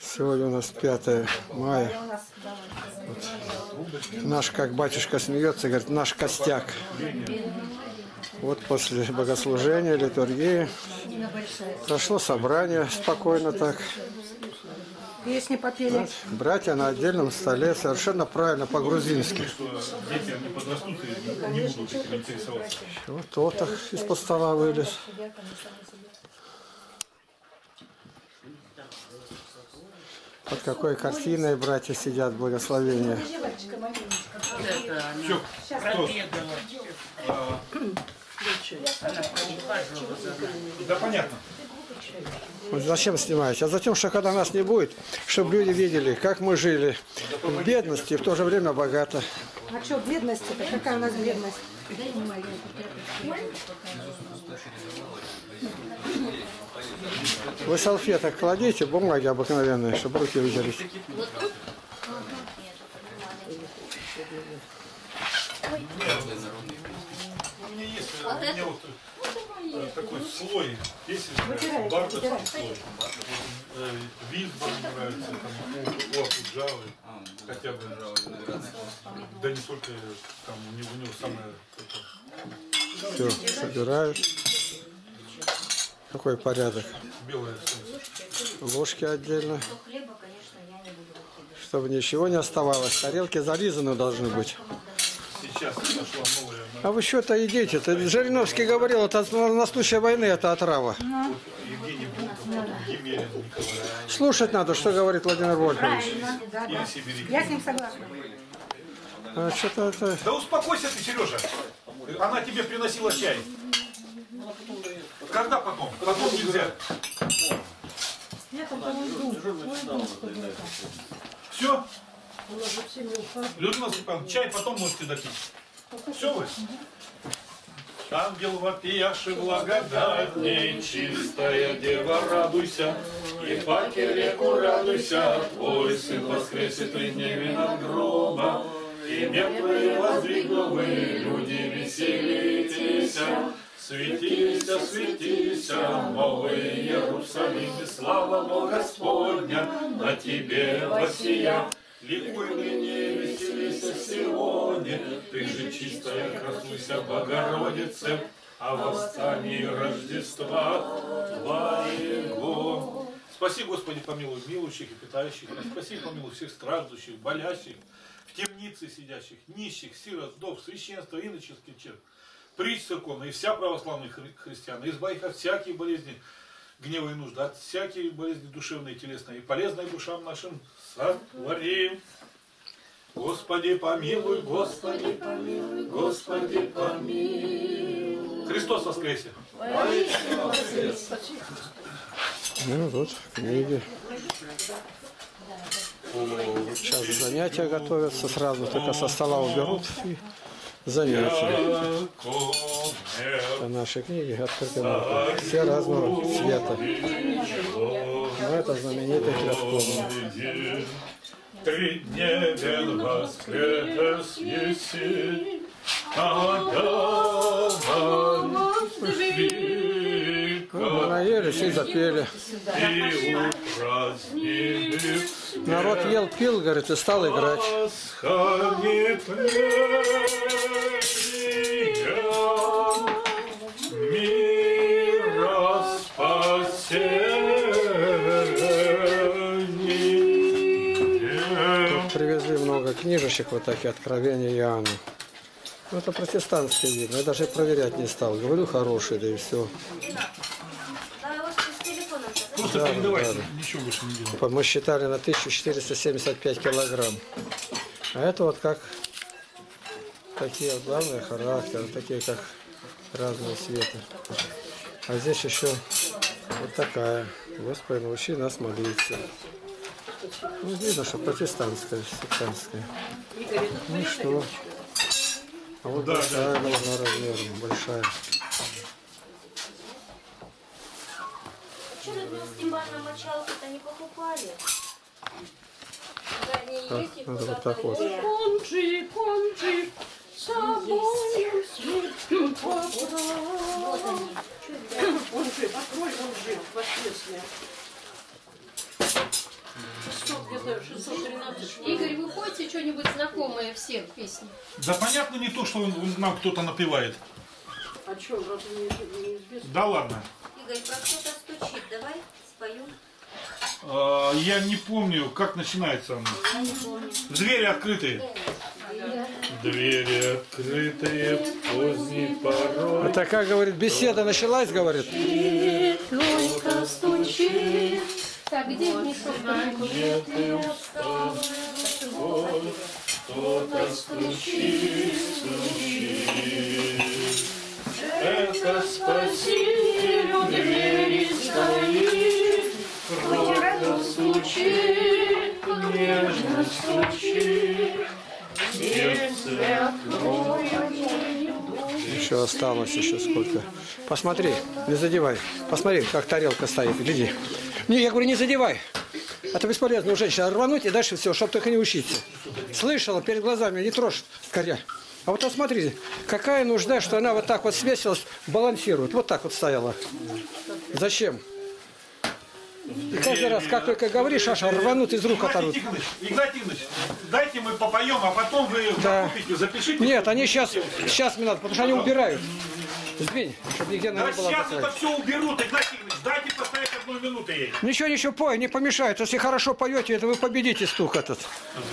Сегодня у нас 5 мая. Наш, как батюшка смеется, говорит, наш костяк. Вот после богослужения, литургии прошло собрание спокойно так. Песни попели. Вот, братья на отдельном столе, совершенно правильно, по-грузински. Дети, они подрастут и не будут этим интересоваться. Вот тот из-под стола вылез. Под какой картиной братья сидят, благословения. Все, кто? А, Да понятно. Вот зачем снимаете? А затем, что когда нас не будет, чтобы люди видели, как мы жили в бедности и в то же время богато. А что, бедность-то? Какая у нас бедность? Вы салфеток кладите, бумаги обыкновенные, чтобы руки меня вот э, такой слой песен, бардовский слой. Э, Визбор нравится, там, у Акуджавы, хотя бы, да не только, там, у него, у него самое, Все, собирают. Какой порядок? белое солнце. Ложки отдельно, Хлеба, конечно, я не буду выкидывать. чтобы ничего не оставалось. Тарелки зализаны должны быть. Сейчас пошла новая, А вы что-то едите? Это Жириновский говорил, это от настущей войны, это отрава. Слушать надо, что говорит Владимир Вольфович. или Сибиряки. Я с ним согласна. А что-то это... Да успокойся ты, Сережа. Она тебе приносила чай. Когда потом? Потом нельзя. Я там. Все? Людмила Степановна, чай потом можете допить. Все вы? Ангел вопияши благодатней, чистая дева, радуйся, и паки реку радуйся, твой сын воскресит и невин от гроба, и мертвые воздвигну вы, люди веселитесь, Светися, светися, новый Иерусалим, слава Бога Господня на тебе воссия. Ликуй ныне, веселися сегодня, ты же чистая, краснуйся, Богородице, о восстании Рождества Твоего. Спаси, Господи, помилуй милующих и питающих, спаси, помилуй всех страждущих, болящих, в темнице сидящих, нищих, сирот, вдов, священства, иноческих черт, притч церковная и вся православных хри- христиан, избави их от всякие болезни, гнева и нужды, от всякие болезни душевные и телесные, и полезные душам нашим сотвори. Господи, помилуй, Господи, помилуй, Господи, помилуй. Христос воскресе! Ну, вот, книги. Сейчас занятия готовятся, сразу только со стола уберут и занятия. Это наши книги открыты на все разного цвета. Ну, это знаменитый трехкомный. Тридневен воскрес еси, Адама Мы века, наелись и запели. и Народ ел, пил, говорит, и стал играть. Привезли много книжечек, вот такие откровения Иоанна. Ну, это протестантские видно. Я даже проверять не стал. Говорю, хорошие, да и все. Да, у вас с телефоном Просто Да, передавайте, да, ничего больше не делаем. Мы считали на 1475 килограмм. А это вот как такие вот главные характеры, такие как разные цветы. А здесь еще вот такая. Господи, научи нас молиться. Ну, видно, что протестантская, сектантская. Ну что? А вот Да, большая должна размером, большая. Не покупали. Да, не А, есть и это вот так вот. Кончи, кончи. собою свет они. Он жив, открой, он жив, воскресный. 600, где-то 613 что ли. Игорь, вы поете что-нибудь знакомое всем песни? Да понятно не то, что нам кто-то напевает. А что, разве не, неизвестно? Да ладно. Игорь, про кто-то стучит. Давай спою. А, Я не помню, как начинается оно. Двери открытые. Двери открытые, поздний порой. Это как говорит, беседа началась, говорит. Только стучит. Так, где мешок? Кто-то стучит, стучит. Стучит, нежно стучит. Сердце Еще осталось еще сколько. Посмотри, не задевай. Посмотри, как тарелка стоит. Гляди. Не, я говорю, не задевай. Это бесполезно у женщины. Рвануть и дальше все, чтобы только не учиться. Слышала перед глазами, не трожь коря. А вот посмотри, какая нужда, что она вот так вот свесилась, балансирует. Вот так вот стояла. Зачем? И каждый раз, как только говоришь, аж рванут из рук оторвут. Игнатий Тихонович, дайте мы попоем, а потом вы Да. закупите, запишите. Нет, они сейчас, сейчас мне надо, потому что они убирают. Сдвинь, чтобы нигде Да надо было сейчас поставить. это все уберут, Игнатий Тихонович, дайте поставить одну минуту ей. Ничего, ничего, пой, не помешает. Если хорошо поете, это вы победите стук этот.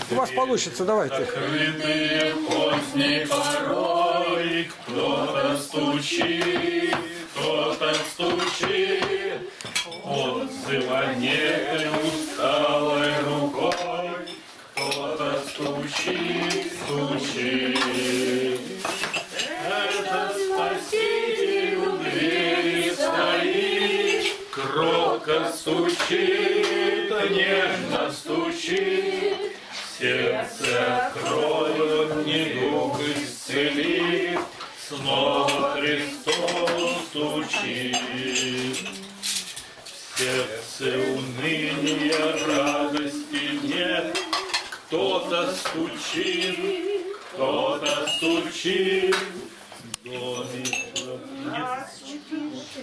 У вас получится, давайте. Открытые поздней порой, кто-то стучит, кто-то стучит, отзывание усталой рукой, кто-то стучит, стучит. Это спаситель у двери стоит, кротко стучит, нежно стучит, кто-то стучит, кто-то стучит,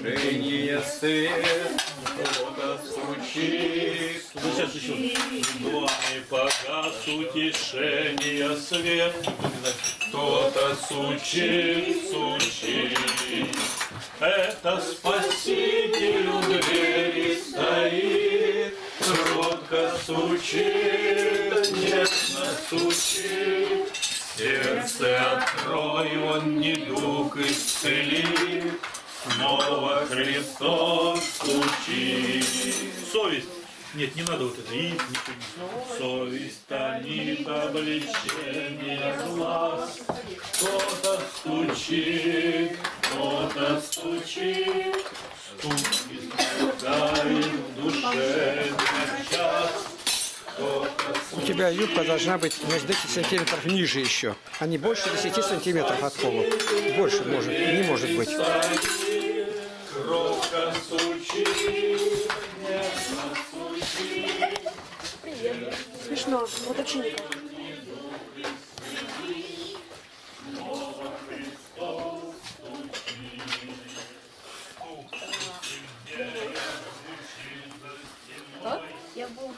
Жжение свет, кто-то стучит, еще. В доме погас утешение свет, кто-то стучит, стучит. Это спаситель у двери стоит, кротко стучит, нежно стучит. Сердце открой, он недуг исцелит, Снова Христос стучит. Совесть. Нет, не надо вот это. И, не Совесть тонит обличение глаз. Кто-то стучит, кто-то стучит. Стук испугает в душе час. У тебя юбка должна быть между 10 сантиметров ниже еще, а не больше 10 сантиметров от пола. Больше может, не может быть. Кровка Смешно, вот ученик. Я был.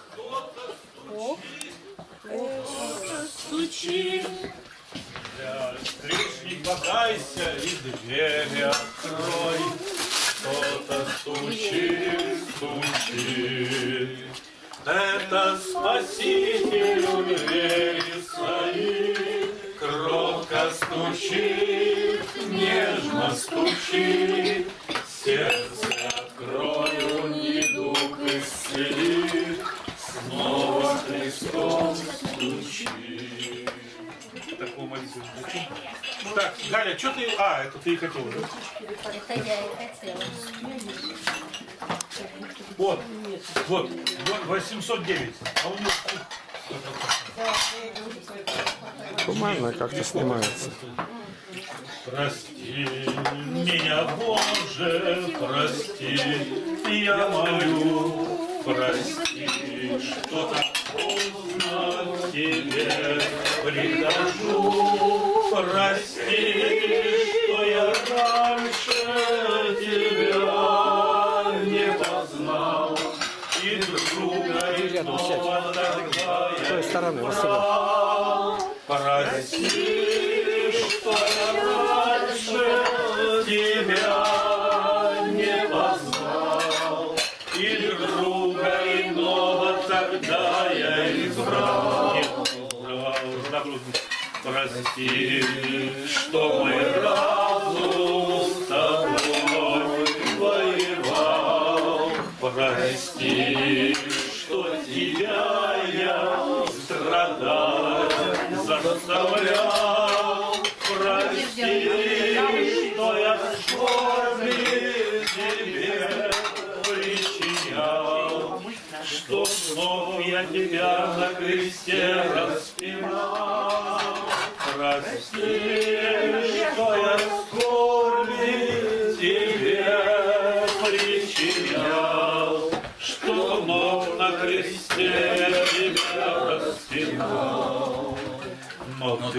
стучит. Грешник, покайся и двери открой. Кто-то стучит, стучит. Это Спаситель у двери стоит, кротко стучит, нежно стучит. Сердце открой, он недуг исцелит, снова Христос стучит. Такого хочу. Так, Галя, что ты... А, это ты и хотела, да? Это я и хотела. Вот, вот, вот 809. А у него... Туманно как-то снимается. Прости меня, Боже, прости, я молю, прости, что так поздно к Тебе прихожу, Прости, что я раньше стороны. Прости, что я раньше тебя не познал, И друга иного тогда я избрал. Прости, что мой разум с тобой воевал. Прости, что тебя я страдать заставлял. Прости, что я скорби тебе причинял, что снова я тебя на кресте распинал. Прости, что я